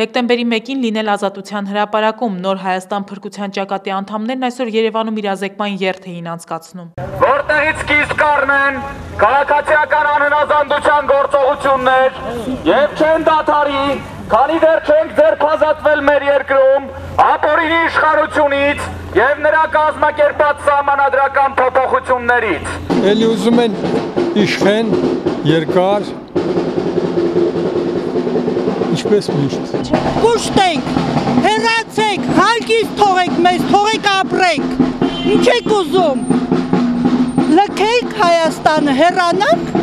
Դեկտեմբերի 1-ին լինել Ազատության հրապարակում նոր Հայաստան փրկության ճակատի անդամներն այսօր Երևանում իրազեկման երթ էին անցկացնում։ Որտեղից սկիզբ կառնեն քաղաքացիական անհնազանդության գործողություններ եւ չեն դադարի, քանի դեռ չենք ձերբազատվել մեր երկրում ապօրինի իշխանությունից եւ նրա կազմակերպած սահմանադրական փոփոխություններից։ Էլի ուզում են իշխեն երկար ինչպես միշտ։ Կուշտենք, հեռացեք, հարգից թողեք մեզ, թողեք ապրենք։ Ինչ եք ուզում։ Լքենք Հայաստանը, հեռանանք։